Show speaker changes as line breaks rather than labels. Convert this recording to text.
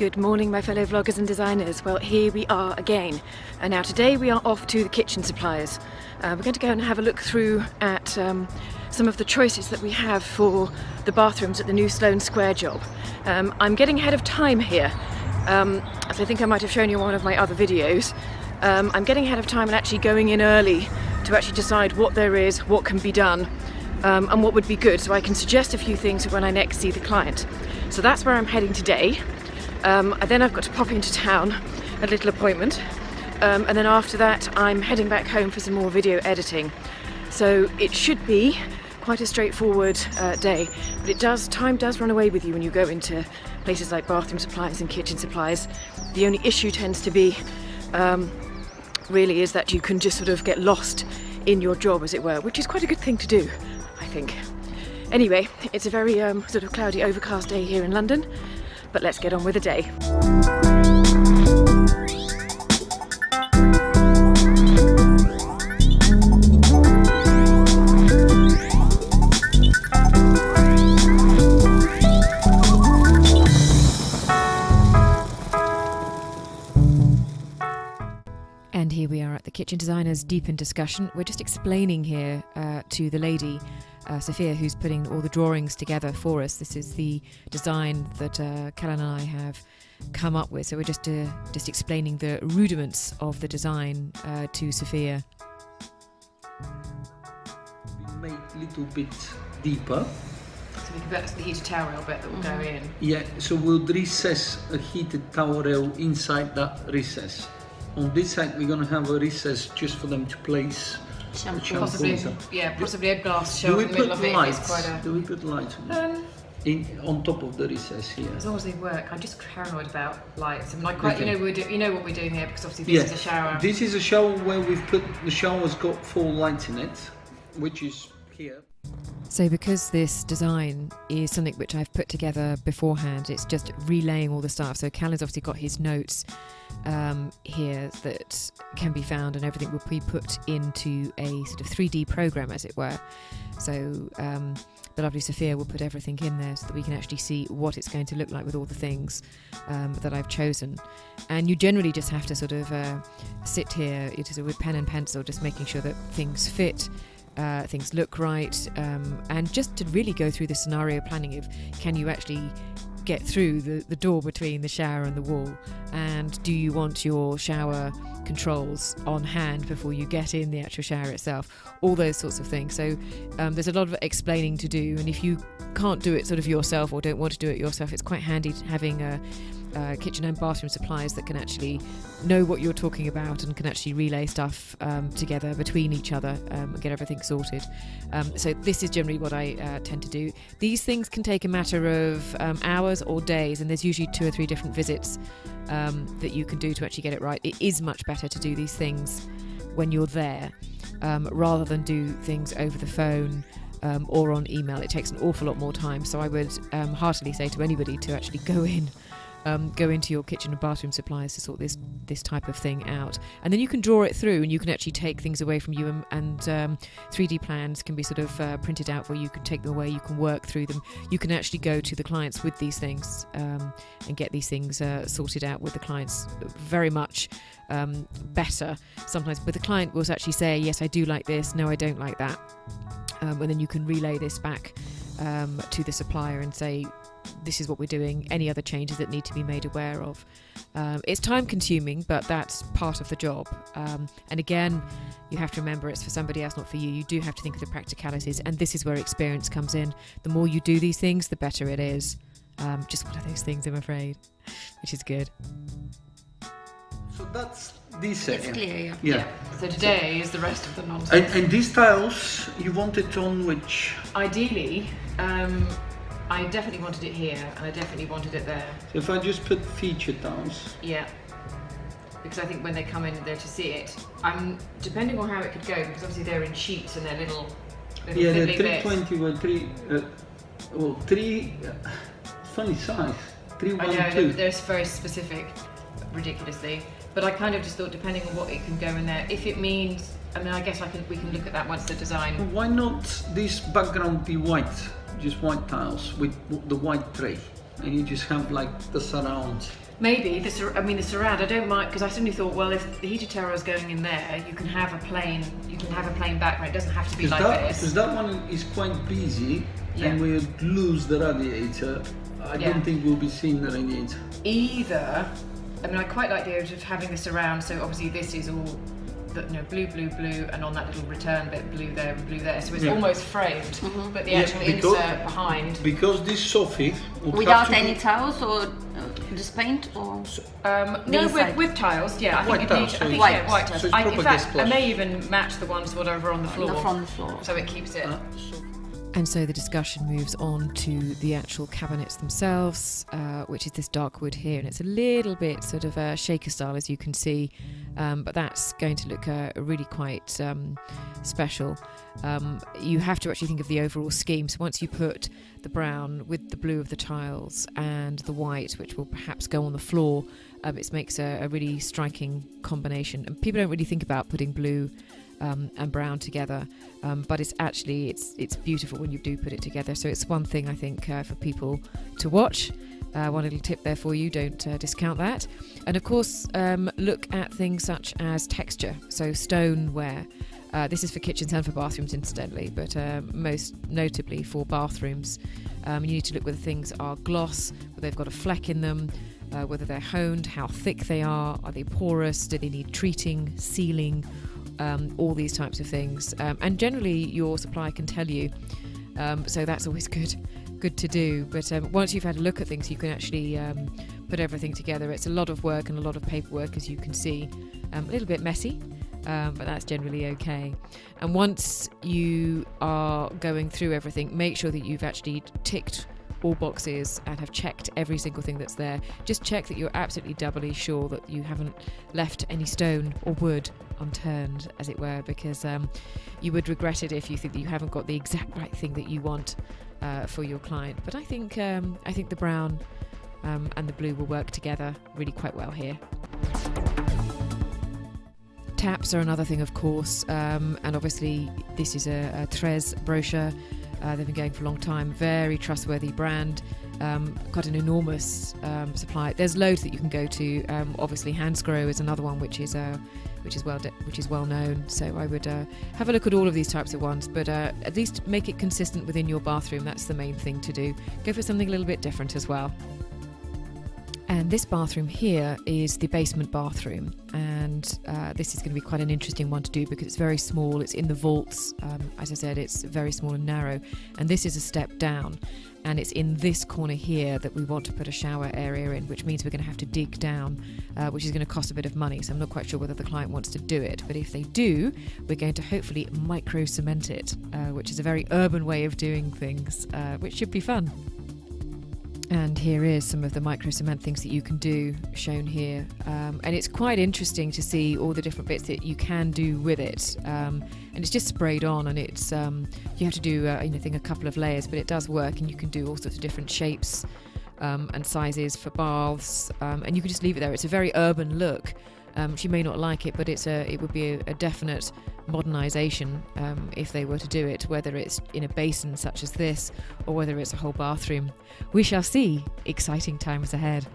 Good morning, my fellow vloggers and designers. Well, here we are again. And now today we are off to the kitchen suppliers. Uh, we're going to go and have a look through at um, some of the choices that we have for the bathrooms at the new Sloane Square job. Um, I'm getting ahead of time here. Um, as I think I might have shown you in one of my other videos. Um, I'm getting ahead of time and actually going in early to actually decide what there is, what can be done, um, and what would be good so I can suggest a few things when I next see the client. So that's where I'm heading today. Um, then I've got to pop into town, a little appointment, um, and then after that I'm heading back home for some more video editing. So it should be quite a straightforward uh, day, but it does time does run away with you when you go into places like bathroom supplies and kitchen supplies. The only issue tends to be um, really is that you can just sort of get lost in your job, as it were, which is quite a good thing to do, I think. Anyway, it's a very um, sort of cloudy, overcast day here in London, but let's get on with the day. And here we are at the kitchen designers deep in discussion. We're just explaining here uh, to the lady, uh, Sophia, who's putting all the drawings together for us. This is the design that uh, Callan and I have come up with. So we're just uh, just explaining the rudiments of the design uh, to Sophia.
We made a little bit deeper.
So we that's the heated towel rail bit that will go in.
Yeah, so we'll recess a heated towel rail inside that recess. On this side, we're gonna have a recess just for them to place
Shampoo.
shampoo
Possibly,
and
yeah, possibly a glass
Do
shelf
we
in the middle
put
of it.
lights?
It's quite a,
Do we put lights on,
um,
in, on top of the recess here?
As long as they work, I'm just paranoid about lights. I'm like quite,
Okay.
you know, we're do, you know what we're doing here because obviously this is a shower.
This is a shower where we've put the shower's got four lights in it, which is here.
So, because this design is something which I've put together beforehand, it's just relaying all the stuff. So, Callan's obviously got his notes um, here that can be found, and everything will be put into a sort of 3D program, as it were. So, um, the lovely Sophia will put everything in there so that we can actually see what it's going to look like with all the things um, that I've chosen. And you generally just have to sort of uh, sit here it is with pen and pencil, just making sure that things fit uh, things look right, um, and just to really go through the scenario planning of can you actually get through the, the door between the shower and the wall, and do you want your shower controls on hand before you get in the actual shower itself, all those sorts of things. So um, there's a lot of explaining to do, and if you can't do it sort of yourself or don't want to do it yourself, it's quite handy having a uh, kitchen and bathroom supplies that can actually know what you're talking about and can actually relay stuff um, together between each other um, and get everything sorted. Um, so this is generally what I uh, tend to do. These things can take a matter of um, hours or days, and there's usually two or three different visits um, that you can do to actually get it right. It is much better to do these things when you're there um, rather than do things over the phone. Um, or on email, it takes an awful lot more time. So I would um, heartily say to anybody to actually go in um, go into your kitchen and bathroom supplies to sort this this type of thing out, and then you can draw it through, and you can actually take things away from you, and, and um, 3D plans can be sort of uh, printed out where you can take them away, you can work through them, you can actually go to the clients with these things um, and get these things uh, sorted out with the clients very much um, better. Sometimes, but the client will actually say, "Yes, I do like this. No, I don't like that," um, and then you can relay this back um, to the supplier and say this is what we're doing, any other changes that need to be made aware of. Um, it's time consuming, but that's part of the job. Um, and again, you have to remember it's for somebody else, not for you. You do have to think of the practicalities, and this is where experience comes in. The more you do these things, the better it is. Um, just one of those things, I'm afraid, which is good.
So that's this
It's
area.
clear, yeah.
Yeah.
So today is the rest of the nonsense.
And, and these tiles, you want it on which?
Ideally, um, I definitely wanted it here, and I definitely wanted it there.
So if I just put feature tiles,
Yeah. Because I think when they come in there to see it, I'm depending on how it could go, because obviously they're in sheets and they're little, little
yeah, the
fiddly
320 by 3, uh, well, 3, uh, funny size,
I
312.
know they're, they're very specific, ridiculously. But I kind of just thought, depending on what it can go in there, if it means, I mean, I guess I can we can look at that once the design.
Why not this background be white? Just white tiles with the white tray. And you just have like the surround.
Maybe the sur- I mean the surround. I don't mind because I suddenly thought, well, if the heated tower is going in there, you can have a plain. You can have a plain background. It doesn't have to be like
that,
this.
Because that one is quite busy,
Yeah.
and we lose the radiator. I
Yeah.
don't think we'll be seeing the radiator.
Either, I mean, I quite like the idea of having this around. So obviously this is all. The, you know, blue, blue, blue, and on that little return bit, blue there and blue there. So it's
Yeah.
almost framed, but the
Yeah,
actual
because-
insert behind.
Because this soffit would
Without
have to
any
be-
tiles or uh, just paint or
Um, no, with, with tiles, yeah. I
White
think it
tiles,
needs,
so
I think,
it's-
yeah, white tiles.
so it's
I, in fact,
guest
I may even match the ones whatever on the floor.
the front floor.
So it keeps it.
Uh, so-
And so the discussion moves on to the actual cabinets themselves, uh, which is this dark wood here, and it's a little bit sort of a shaker style, as you can see, um, but that's going to look uh, really quite um, special. Um, you have to actually think of the overall scheme. So once you put the brown with the blue of the tiles and the white, which will perhaps go on the floor, um, it makes a, a really striking combination. And people don't really think about putting blue um, and brown together, um, but it's actually it's it's beautiful when you do put it together. So it's one thing I think uh, for people to watch. Uh, one little tip there for you: don't uh, discount that. And of course, um, look at things such as texture. So stoneware. Uh, this is for kitchens and for bathrooms, incidentally, but uh, most notably for bathrooms. Um, you need to look whether things are gloss, whether they've got a fleck in them, uh, whether they're honed, how thick they are, are they porous, do they need treating, sealing, um, all these types of things. Um, and generally, your supplier can tell you. Um, so that's always good, good to do. But um, once you've had a look at things, you can actually um, put everything together. It's a lot of work and a lot of paperwork, as you can see. A little bit messy, um, but that's generally okay. And once you are going through everything, make sure that you've actually ticked all boxes and have checked every single thing that's there. Just check that you're absolutely doubly sure that you haven't left any stone or wood unturned, as it were, because um, you would regret it if you think that you haven't got the exact right thing that you want uh, for your client. But I think um, I think the brown um, and the blue will work together really quite well here. Taps are another thing, of course, um, and obviously this is a, a Tres brochure. Uh, they've been going for a long time. Very trustworthy brand. Um, quite an enormous um, supply. There's loads that you can go to. Um, obviously, Hansgrohe is another one which is uh, which is well which is well known. So I would uh, have a look at all of these types of ones, but uh, at least make it consistent within your bathroom. That's the main thing to do. Go for something a little bit different as well. And this bathroom here is the basement bathroom, and uh, this is going to be quite an interesting one to do because it's very small. It's in the vaults, um, as I said, it's very small and narrow, and this is a step down. And it's in this corner here that we want to put a shower area in, which means we're going to have to dig down, uh, which is going to cost a bit of money. So I'm not quite sure whether the client wants to do it, but if they do, we're going to hopefully micro cement it, uh, which is a very urban way of doing things, uh, which should be fun. And here is some of the micro cement things that you can do shown here. Um, and it's quite interesting to see all the different bits that you can do with it. Um, and it's just sprayed on, and it's um, you have to do uh, think a couple of layers, but it does work, and you can do all sorts of different shapes um, and sizes for baths, um, and you can just leave it there. It's a very urban look. Um, she may not like it, but it's a it would be a, a definite modernisation um, if they were to do it, whether it's in a basin such as this or whether it's a whole bathroom. We shall see. Exciting times ahead.